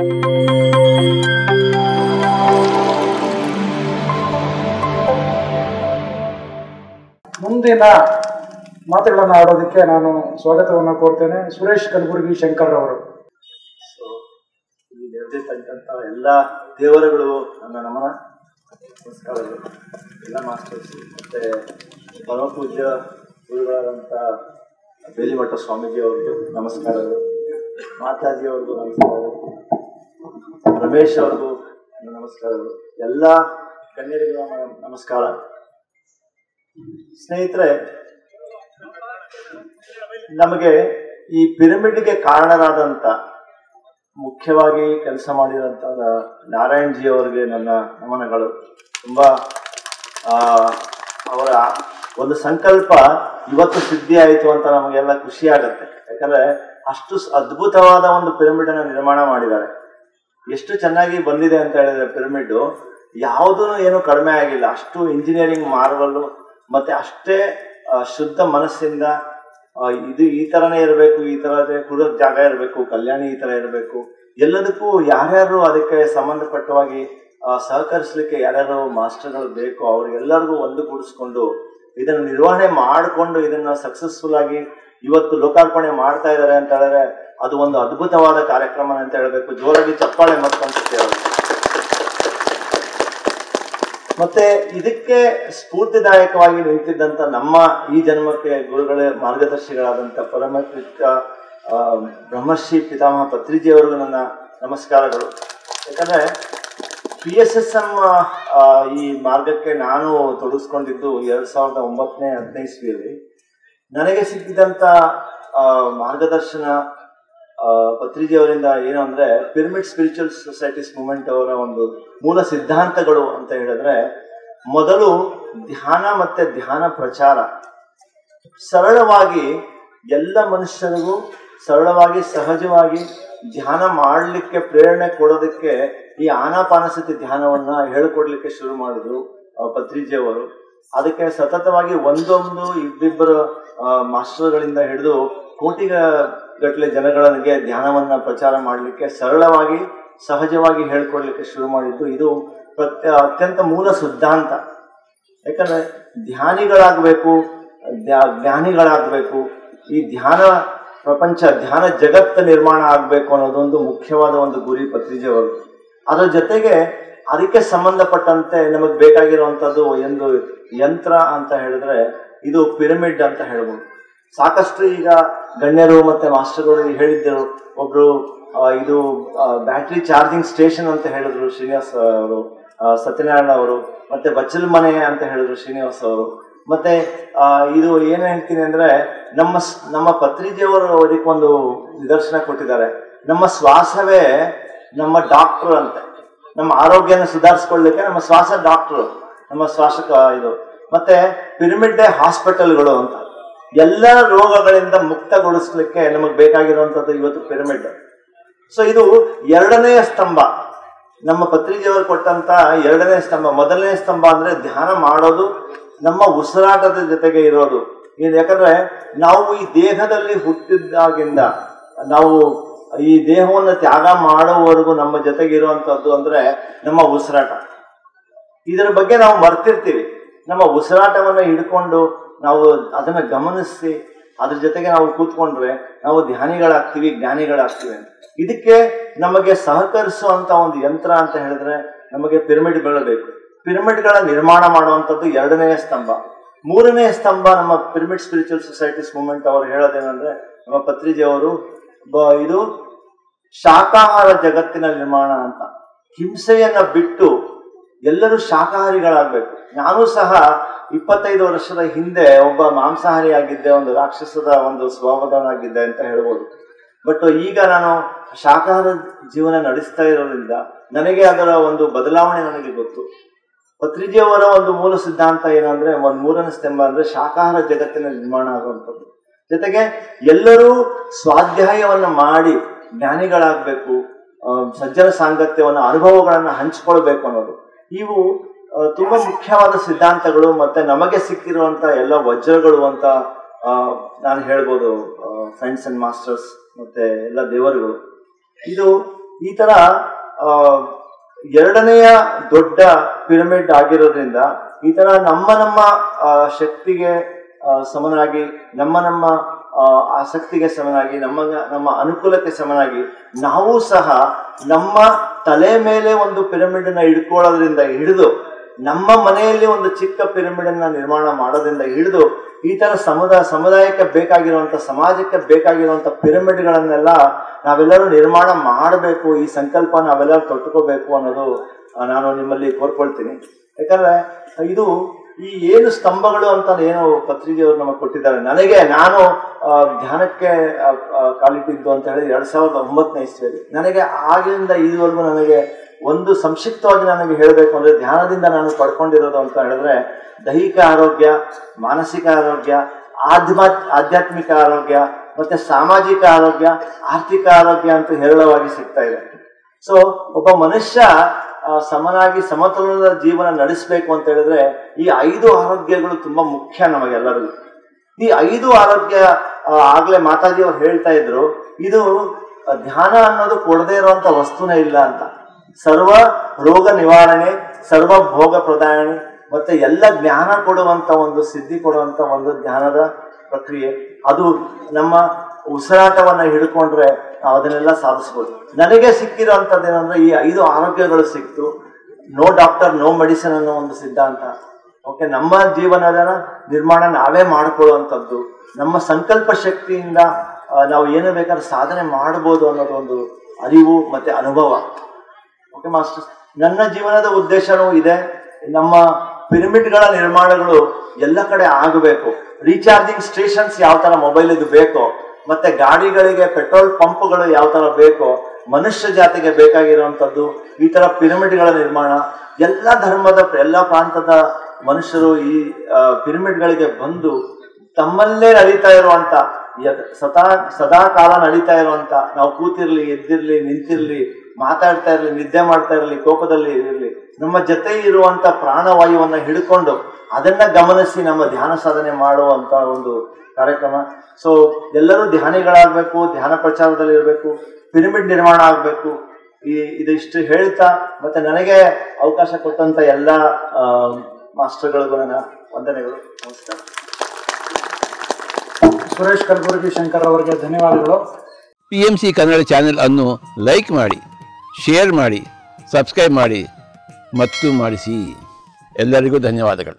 ಮುಂದಿನ ಮಾತುಗಳನ್ನು ಆಡೋದಕ್ಕೆ ನಾನು ಸ್ವಾಗತವನ್ನು ಕೋರ್ತೇನೆ. ಸುರೇಶ್ ಕಲಬುರ್ಗಿ ಶಂಕರ್ ಅವರು ನೆರೆದಿರ್ತಕ್ಕಂಥ ಎಲ್ಲ ದೇವರುಗಳು ನನ್ನ ನಮನ. ನಮಸ್ಕಾರಗಳು ಎಲ್ಲ ಮಾಸ್ಟರ್ಸ್, ಮತ್ತೆ ಪರಮಪೂಜ್ಯ ಗುರುಗಳಾದಂಥ ಬೇಲಿಮಠ ಸ್ವಾಮೀಜಿ ಅವ್ರಿಗೂ ನಮಸ್ಕಾರಗಳು ಮಾತಾಜಿ ಅವ್ರಿಗೂ ನಮಸ್ಕಾರಗಳು ರಮೇಶ್ ನನ್ನ ನಮಸ್ಕಾರಗಳು ಎಲ್ಲ ಗಣ್ಯರಿಗೂ ನಮಸ್ಕಾರ. ಸ್ನೇಹಿತರೆ, ನಮಗೆ ಈ ಪಿರಮಿಡ್ಗೆ ಕಾರಣರಾದಂತ ಮುಖ್ಯವಾಗಿ ಕೆಲಸ ಮಾಡಿದಂತ ನಾರಾಯಣ್ ಜಿ ಅವರಿಗೆ ನನ್ನ ನಮನಗಳು. ತುಂಬಾ ಅವರ ಒಂದು ಸಂಕಲ್ಪ ಇವತ್ತು ಸಿದ್ಧಿ ಆಯಿತು ಅಂತ ನಮಗೆಲ್ಲ ಖುಷಿ ಆಗುತ್ತೆ. ಯಾಕಂದ್ರೆ ಅಷ್ಟು ಅದ್ಭುತವಾದ ಒಂದು ಪಿರಮಿಡ್ ಅನ್ನು ನಿರ್ಮಾಣ ಮಾಡಿದ್ದಾರೆ. ಎಷ್ಟು ಚೆನ್ನಾಗಿ ಬಂದಿದೆ ಅಂತ ಹೇಳಿದ್ರೆ ಪಿರಮಿಡ್ ಯಾವುದೂ ಏನು ಕಡಿಮೆ ಆಗಿಲ್ಲ. ಅಷ್ಟು ಇಂಜಿನಿಯರಿಂಗ್ ಮಾರ್ವಲ್ಲು ಮತ್ತೆ ಅಷ್ಟೇ ಶುದ್ಧ ಮನಸ್ಸಿಂದ ಇದು ಈ ತರನೇ ಇರಬೇಕು, ಈ ತರದೇ ಕುಡಿಯೋಕ್ ಜಾಗ ಇರಬೇಕು, ಕಲ್ಯಾಣಿ ಈ ತರ ಇರಬೇಕು. ಎಲ್ಲದಕ್ಕೂ ಯಾರ್ಯಾರು ಅದಕ್ಕೆ ಸಂಬಂಧಪಟ್ಟವಾಗಿ ಸಹಕರಿಸಲಿಕ್ಕೆ ಸಹಕರಿಸ್ಲಿಕ್ಕೆ ಯಾರ್ಯಾರು ಮಾಸ್ಟರ್ಗಳು ಬೇಕು ಅವ್ರಿಗೆಲ್ಲರಿಗೂ ಒಂದುಗೂಡಿಸ್ಕೊಂಡು ಇದನ್ನು ನಿರ್ವಹಣೆ ಮಾಡಿಕೊಂಡು ಇದನ್ನ ಸಕ್ಸಸ್ಫುಲ್ ಆಗಿ ಇವತ್ತು ಲೋಕಾರ್ಪಣೆ ಮಾಡ್ತಾ ಇದ್ದಾರೆ ಅಂತ ಹೇಳಿದ್ರೆ ಅದು ಒಂದು ಅದ್ಭುತವಾದ ಕಾರ್ಯಕ್ರಮ ಅಂತ ಹೇಳಬೇಕು. ಜೋರಾಗಿ ಚಪ್ಪಾಳೆ ಮತ್ತೆ ಮತ್ತೆ ಇದಕ್ಕೆ ಸ್ಫೂರ್ತಿದಾಯಕವಾಗಿ ನಿಂತಿದ್ದಂತ ನಮ್ಮ ಈ ಜನ್ಮಕ್ಕೆ ಗುರುಗಳ ಮಾರ್ಗದರ್ಶಿಗಳಾದಂಥ ಪರಮಕೃತ ಆ, ಬ್ರಹ್ಮರ್ಷಿ ಪಿತಾಮಹ ಪತ್ರಿಜಿಯವರಿಗೂ ನನ್ನ ನಮಸ್ಕಾರಗಳು. ಯಾಕಂದ್ರೆ ಪಿ ಎಸ್ ಎಸ್ ಎಂ ಈ ಮಾರ್ಗಕ್ಕೆ ನಾನು ತೊಡಗಿಸ್ಕೊಂಡಿದ್ದು ಎರಡ್ ಸಾವಿರದ ಒಂಬತ್ತನೇ ಹದಿನೈದು ನನಗೆ ಸಿಕ್ಕಿದಂತ ಮಾರ್ಗದರ್ಶನ ಅವರಿಂದ ಏನು ಅಂದ್ರೆ ಪಿರಮಿಡ್ ಸ್ಪಿರಿಚುವಲ್ ಸೊಸೈಟೀಸ್ ಮೂವ್ಮೆಂಟ್ ಅವರ ಒಂದು ಮೂಲ ಸಿದ್ಧಾಂತಗಳು ಅಂತ ಹೇಳಿದ್ರೆ, ಮೊದಲು ಧ್ಯಾನ ಮತ್ತೆ ಧ್ಯಾನ ಪ್ರಚಾರ. ಸರಳವಾಗಿ ಎಲ್ಲ ಮನುಷ್ಯರಿಗೂ ಸರಳವಾಗಿ, ಸಹಜವಾಗಿ ಧ್ಯಾನ ಮಾಡಲಿಕ್ಕೆ ಪ್ರೇರಣೆ ಕೊಡೋದಕ್ಕೆ ಈ ಆನಾಪಾನಸತಿ ಧ್ಯಾನವನ್ನ ಹೇಳಿಕೊಡ್ಲಿಕ್ಕೆ ಶುರು ಮಾಡಿದ್ರು ಪತ್ರಿಜೆಯವರು ಅದಕ್ಕೆ ಸತತವಾಗಿ ಒಂದೊಂದು ಇಬ್ಬಿಬ್ಬರು ಮಾಸ್ಟರ್ಗಳಿಂದ ಹಿಡಿದು ಕೋಟಿಗ ಗಟ್ಟಲೆ ಜನಗಳಿಗೆ ಧ್ಯಾನವನ್ನು ಪ್ರಚಾರ ಮಾಡಲಿಕ್ಕೆ ಸರಳವಾಗಿ, ಸಹಜವಾಗಿ ಹೇಳ್ಕೊಡ್ಲಿಕ್ಕೆ ಶುರು ಮಾಡಿದ್ದು ಇದು ಪ್ರತ್ಯ, ಅತ್ಯಂತ ಮೂಲ ಸಿದ್ಧಾಂತ. ಯಾಕಂದರೆ ಧ್ಯಾನಿಗಳಾಗಬೇಕು ಜ್ಞಾನಿಗಳಾಗಬೇಕು, ಈ ಧ್ಯಾನ ಪ್ರಪಂಚ, ಧ್ಯಾನ ಜಗತ್ತು ನಿರ್ಮಾಣ ಆಗಬೇಕು ಅನ್ನೋದೊಂದು ಮುಖ್ಯವಾದ ಒಂದು ಗುರಿ ಪತ್ರಿಜೆಯವರು ಅದರ ಜೊತೆಗೆ ಅದಕ್ಕೆ ಸಂಬಂಧಪಟ್ಟಂತೆ ನಮಗೆ ಬೇಕಾಗಿರುವಂಥದ್ದು ಒಂದು ಯಂತ್ರ ಅಂತ ಹೇಳಿದ್ರೆ ಇದು ಪಿರಮಿಡ್ ಅಂತ ಹೇಳ್ಬೋದು. ಸಾಕಷ್ಟು ಈಗ ಗಣ್ಯರು ಮತ್ತೆ ಮಾಸ್ಟರ್ಗಳು ಹೇಳಿದ್ದರು ಒಬ್ರು ಇದು ಬ್ಯಾಟ್ರಿ ಚಾರ್ಜಿಂಗ್ ಸ್ಟೇಷನ್ ಅಂತ ಹೇಳಿದ್ರು ಶ್ರೀನಿವಾಸ್ ಅವರು ಸತ್ಯನಾರಾಯಣ ಅವರು, ಮತ್ತೆ ಬಚ್ಚಲ್ ಮನೆ ಅಂತ ಹೇಳಿದ್ರು ಶ್ರೀನಿವಾಸ್ ಅವರು. ಮತ್ತೆ ಇದು ಏನು ಹೇಳ್ತೀನಿ ಅಂದ್ರೆ, ನಮ್ಮ ನಮ್ಮ ಅವರಿಗೆ ಅದಕ್ಕೊಂದು ನಿದರ್ಶನ ಕೊಟ್ಟಿದ್ದಾರೆ. ನಮ್ಮ ಶ್ವಾಸವೇ ನಮ್ಮ ಡಾಕ್ಟರ್ ಅಂತೆ. ನಮ್ಮ ಆರೋಗ್ಯನ ಸುಧಾರಿಸ್ಕೊಳ್ಳಿಕ್ಕೆ ನಮ್ಮ ಶ್ವಾಸ ಡಾಕ್ಟರ್, ನಮ್ಮ ಶ್ವಾಸಕ ಇದು. ಮತ್ತೆ ಪಿರಮಿಡ್ ಹಾಸ್ಪಿಟಲ್ಗಳು ಅಂತ. ಎಲ್ಲ ರೋಗಗಳಿಂದ ಮುಕ್ತಗೊಳಿಸ್ಲಿಕ್ಕೆ ನಮಗೆ ಬೇಕಾಗಿರುವಂತದ್ದು ಇವತ್ತು ಪಿರಮಿಡ್. ಸೊ ಇದು ಎರಡನೆಯ ಸ್ತಂಭ. ನಮ್ಮ ಪತ್ರಿಕೆಯವರು ಕೊಟ್ಟಂತ ಎರಡನೇ ಸ್ತಂಭ. ಮೊದಲನೇ ಸ್ತಂಭ ಅಂದ್ರೆ ಧ್ಯಾನ ಮಾಡೋದು, ನಮ್ಮ ಉಸಿರಾಟದ ಜೊತೆಗೆ ಇರೋದು. ಇದು ಯಾಕಂದ್ರೆ ನಾವು ಈ ದೇಹದಲ್ಲಿ ಹುಟ್ಟಿದಾಗಿಂದ ನಾವು ಈ ದೇಹವನ್ನು ತ್ಯಾಗ ಮಾಡುವವರೆಗೂ ನಮ್ಮ ಜೊತೆಗೆ ಇರುವಂತದ್ದು ಅಂದ್ರೆ ನಮ್ಮ ಉಸಿರಾಟ. ಇದರ ಬಗ್ಗೆ ನಾವು ಮರ್ತಿರ್ತೀವಿ. ನಮ್ಮ ಉಸಿರಾಟವನ್ನು ಹಿಡ್ಕೊಂಡು ನಾವು ಅದನ್ನ ಗಮನಿಸಿ, ಅದ್ರ ಜೊತೆಗೆ ನಾವು ಕೂತ್ಕೊಂಡ್ರೆ ನಾವು ಧ್ಯಾನಿಗಳಾಗ್ತೀವಿ, ಜ್ಞಾನಿಗಳಾಗ್ತೀವಿ ಇದಕ್ಕೆ ನಮಗೆ ಸಹಕರಿಸುವಂತ ಒಂದು ಯಂತ್ರ ಅಂತ ಹೇಳಿದ್ರೆ ನಮಗೆ ಪಿರಮಿಡ್ಗಳು ಬೇಕು ಪಿರಮಿಡ್ಗಳ ನಿರ್ಮಾಣ ಮಾಡುವಂಥದ್ದು ಎರಡನೇ ಸ್ತಂಭ. ಮೂರನೇ ಸ್ತಂಭ ನಮ್ಮ ಪಿರಮಿಡ್ ಸ್ಪಿರಿಚುವಲ್ ಸೊಸೈಟೀಸ್ ಮೂವ್ಮೆಂಟ್ ಅವರು ಹೇಳೋದೇನಂದ್ರೆ ನಮ್ಮ ಪತ್ರಿಜಿ ಅವರು, ಬ- ಇದು ಶಾಖಾಹಾರ ಜಗತ್ತಿನ ನಿರ್ಮಾಣ ಅಂತ. ಹಿಂಸೆಯನ್ನ ಬಿಟ್ಟು ಎಲ್ಲರೂ ಶಾಕಾಹಾರಿಗಳಾಗಬೇಕು. ನಾನು ಸಹ ಇಪ್ಪತ್ತೈದು ವರ್ಷದ ಹಿಂದೆ ಒಬ್ಬ ಮಾಂಸಾಹಾರಿ ಆಗಿದ್ದೆ, ಒಂದು ರಾಕ್ಷಸದ ಒಂದು ಸ್ವಭಾವದವನಾಗಿದ್ದೆ ಅಂತ ಹೇಳ್ಬೋದು. ಬಟ್ ಈಗ ನಾನು ಶಾಕಾಹಾರ ಜೀವನ ನಡೆಸ್ತಾ ಇರೋದ್ರಿಂದ ನನಗೆ ಅದರ ಒಂದು ಬದಲಾವಣೆ ನನಗೆ ಗೊತ್ತು. ಪತ್ರಿಜಿಯವರ ಒಂದು ಮೂಲ ಸಿದ್ಧಾಂತ ಏನಂದ್ರೆ, ಒಂದು ಮೂರನೇ ಸ್ತಂಭ ಅಂದ್ರೆ ಶಾಕಾಹಾರ ಜಗತ್ತಿನ ನಿರ್ಮಾಣ ಆಗುವಂಥದ್ದು. ಜೊತೆಗೆ ಎಲ್ಲರೂ ಸ್ವಾಧ್ಯಾಯವನ್ನ ಮಾಡಿ ಜ್ಞಾನಿಗಳಾಗಬೇಕು ಸಜ್ಜನ ಸಾಂಗತ್ಯವನ್ನು, ಅನುಭವಗಳನ್ನು ಹಂಚ್ಕೊಳ್ಬೇಕು ಅನ್ನೋದು. ಇವು ತುಂಬಾ ಮುಖ್ಯವಾದ ಸಿದ್ಧಾಂತಗಳು ಮತ್ತೆ ನಮಗೆ ಸಿಕ್ಕಿರುವಂತ ಎಲ್ಲ ವಜ್ರಗಳು ಅಂತ ನಾನು ಹೇಳ್ಬೋದು ಫ್ರೆಂಡ್ಸ್ ಅಂಡ್ ಮಾಸ್ಟರ್ಸ್ ಮತ್ತೆ ಎಲ್ಲ ದೇವರುಗಳು. ಇದು ಈ ತರ ಎರಡನೆಯ ದೊಡ್ಡ ಪಿರಮಿಡ್ ಆಗಿರೋದ್ರಿಂದ ಈ ತರ ನಮ್ಮ ನಮ್ಮ ಶಕ್ತಿಗೆ ಸಮನಾಗಿ, ನಮ್ಮ ನಮ್ಮ ಆಸಕ್ತಿಗೆ ಸಮನಾಗಿ, ನಮ್ಮ ನಮ್ಮ ಅನುಕೂಲಕ್ಕೆ ಸಮನಾಗಿ ನಾವು ಸಹ ನಮ್ಮ ತಲೆ ಮೇಲೆ ಒಂದು ಪಿರಮಿಡ್ ಅನ್ನ ಇಡ್ಕೊಳ್ಳೋದ್ರಿಂದ ಹಿಡಿದು, ನಮ್ಮ ಮನೆಯಲ್ಲಿ ಒಂದು ಚಿಕ್ಕ ಪಿರಮಿಡ್ ಅನ್ನ ನಿರ್ಮಾಣ ಮಾಡೋದ್ರಿಂದ ಹಿಡಿದು, ಈ ತರ ಸಮುದಾಯ ಸಮುದಾಯಕ್ಕೆ ಬೇಕಾಗಿರುವಂತ, ಸಮಾಜಕ್ಕೆ ಬೇಕಾಗಿರುವಂತ ಪಿರಮಿಡ್ಗಳನ್ನೆಲ್ಲ ನಾವೆಲ್ಲರೂ ನಿರ್ಮಾಣ ಮಾಡಬೇಕು, ಈ ಸಂಕಲ್ಪ ನಾವೆಲ್ಲರೂ ತೊಟ್ಟುಕೋಬೇಕು ಅನ್ನೋದು, ನಾನು ನಿಮ್ಮಲ್ಲಿ ಕೋರ್ಕೊಳ್ತೀನಿ. ಯಾಕಂದ್ರೆ, ಇದು ಈ ಏನು ಸ್ತಂಭಗಳು ಅಂತ ಏನು ಪತ್ರಿಕೆಯವರು ನಮಗೆ ಕೊಟ್ಟಿದ್ದಾರೆ. ನನಗೆ ನಾನು ಧ್ಯಾನಕ್ಕೆ ಕಾಲಿಟ್ಟಿದ್ದು ಅಂತ ಹೇಳಿ ಎರಡ್ ಸಾವಿರದ ಒಂಬತ್ತನೇ ಇಸ್ವಿಯಲ್ಲಿ. ನನಗೆ ಆಗಿನಿಂದ ಇದುವರೆಗೂ ನನಗೆ ಒಂದು ಸಂಕ್ಷಿಪ್ತವಾಗಿ ನನಗೆ ಹೇಳಬೇಕು ಅಂದ್ರೆ ಧ್ಯಾನದಿಂದ ನಾನು ಪಡ್ಕೊಂಡಿರೋದು ಅಂತ ಹೇಳಿದ್ರೆ ದೈಹಿಕ ಆರೋಗ್ಯ, ಮಾನಸಿಕ ಆರೋಗ್ಯ, ಆಧ್ಮಾ, ಆಧ್ಯಾತ್ಮಿಕ ಆರೋಗ್ಯ, ಮತ್ತೆ ಸಾಮಾಜಿಕ ಆರೋಗ್ಯ, ಆರ್ಥಿಕ ಆರೋಗ್ಯ ಅಂತ ಹೇರಳವಾಗಿ ಸಿಗ್ತಾ ಇದೆ. ಸೊ ಒಬ್ಬ ಮನುಷ್ಯ ಸಮನಾಗಿ ಸಮತೋಲನದ ಜೀವನ ನಡೆಸಬೇಕು ಅಂತ ಹೇಳಿದ್ರೆ ಈ ಐದು ಆರೋಗ್ಯಗಳು ತುಂಬಾ ಮುಖ್ಯ ನಮಗೆಲ್ಲರಿಗೂ. ಈ ಐದು ಆರೋಗ್ಯ ಆಗ್ಲೇ ಮಾತಾಜಿ ಅವ್ರು ಹೇಳ್ತಾ ಇದ್ರು, ಇದು ಧ್ಯಾನ ಅನ್ನೋದು ಕೊಡದೇ ಇರುವಂತ ವಸ್ತುನೇ ಇಲ್ಲ ಅಂತ. ಸರ್ವ ರೋಗ ನಿವಾರಣೆ, ಸರ್ವ ಭೋಗ ಪ್ರದಾಯಣೆ, ಮತ್ತೆ ಎಲ್ಲ ಜ್ಞಾನ ಕೊಡುವಂತ ಒಂದು ಸಿದ್ಧಿ ಕೊಡುವಂತ ಒಂದು ಧ್ಯಾನದ ಪ್ರಕ್ರಿಯೆ. ಅದು ನಮ್ಮ ಉಸಿರಾಟವನ್ನ ಹಿಡ್ಕೊಂಡ್ರೆ ಅದನ್ನೆಲ್ಲ ಸಾಧಿಸ್ಬೋದು. ನನಗೆ ಸಿಕ್ಕಿರೋಂಥದ್ದು ಏನಂದ್ರೆ ಈ ಐದು ಆರೋಗ್ಯಗಳು ಸಿಕ್ತು. ನೋ ಡಾಕ್ಟರ್ ನೋ ಮೆಡಿಸಿನ್ ಅನ್ನೋ ಒಂದು ಸಿದ್ಧಾಂತ. ಓಕೆ ನಮ್ಮ ಜೀವನದ ನಿರ್ಮಾಣ ನಾವೇ ಮಾಡಿಕೊಳ್ಳುವಂಥದ್ದು. ನಮ್ಮ ಸಂಕಲ್ಪ ಶಕ್ತಿಯಿಂದ ನಾವು ಏನು ಬೇಕಾದ್ರೆ ಸಾಧನೆ ಮಾಡ್ಬೋದು ಅನ್ನೋದು ಒಂದು ಅರಿವು ಮತ್ತೆ ಅನುಭವ. ಓಕೆ ಮಾಸ್ಟರ್, ನನ್ನ ಜೀವನದ ಉದ್ದೇಶನೂ ಇದೆ. ನಮ್ಮ ಪಿರಮಿಡ್ಗಳ ನಿರ್ಮಾಣಗಳು ಎಲ್ಲ ಕಡೆ ಆಗಬೇಕು. ರೀಚಾರ್ಜಿಂಗ್ ಸ್ಟೇಷನ್ಸ್ ಯಾವ ತರ ಮೊಬೈಲ್ ಇದು ಬೇಕೋ ಮತ್ತೆ ಗಾಡಿಗಳಿಗೆ ಪೆಟ್ರೋಲ್ ಪಂಪ್ಗಳು ಯಾವ ತರ ಬೇಕೋ, ಮನುಷ್ಯ ಜಾತಿಗೆ ಬೇಕಾಗಿರುವಂಥದ್ದು ಈ ತರ ಪಿರಮಿಡ್ಗಳ ನಿರ್ಮಾಣ. ಎಲ್ಲ ಧರ್ಮದ, ಎಲ್ಲ ಪ್ರಾಂತದ ಮನುಷ್ಯರು ಈ ಪಿರಮಿಡ್ಗಳಿಗೆ ಬಂದು ತಮ್ಮಲ್ಲೇ ನಡೀತಾ ಇರುವಂತ ಸದಾ ಸದಾ ಕಾಲ ನಡೀತಾ ಇರುವಂತ ನಾವು ಕೂತಿರ್ಲಿ, ಎದ್ದಿರ್ಲಿ, ನಿಂತಿರ್ಲಿ, ಮಾತಾಡ್ತಾ ಇರ್ಲಿ, ನಿದ್ದೆ ಮಾಡ್ತಾ ಇರ್ಲಿ, ಕೋಪದಲ್ಲಿ ಇರಲಿ, ನಮ್ಮ ಜೊತೆ ಇರುವಂತ ಪ್ರಾಣವಾಯುವನ್ನ ಹಿಡ್ಕೊಂಡು ಅದನ್ನ ಗಮನಿಸಿ ನಮ್ಮ ಧ್ಯಾನ ಸಾಧನೆ ಮಾಡುವಂತ ಒಂದು ಕಾರ್ಯಕ್ರಮ. ಸೊ ಎಲ್ಲರೂ ಧ್ಯಾನಿಗಳಾಗಬೇಕು ಧ್ಯಾನ ಪ್ರಚಾರದಲ್ಲಿ ಇರಬೇಕು ಪಿರಮಿಡ್ ನಿರ್ಮಾಣ ಆಗಬೇಕು. ಈ ಇದಿಷ್ಟು ಹೇಳ್ತಾ ಮತ್ತೆ ನನಗೆ ಅವಕಾಶ ಕೊಟ್ಟಂತ ಎಲ್ಲ ಮಾಸ್ಟರ್ಗಳಿಗೂ ನನ್ನ ವಂದನೆಗಳು. ನಮಸ್ಕಾರ. ಸುರೇಶ್ ಕಲಬುರಗಿ ಶಂಕರ್ ಅವರಿಗೆ ಧನ್ಯವಾದಗಳು. P M C Kannada channel ಅನ್ನು ಲೈಕ್ ಮಾಡಿ ಶೇರ್ ಮಾಡಿ ಸಬ್ಸ್ಕ್ರೈಬ್ ಮಾಡಿ ಮತ್ತು ಮಾಡಿಸಿ. ಎಲ್ಲರಿಗೂ ಧನ್ಯವಾದಗಳು.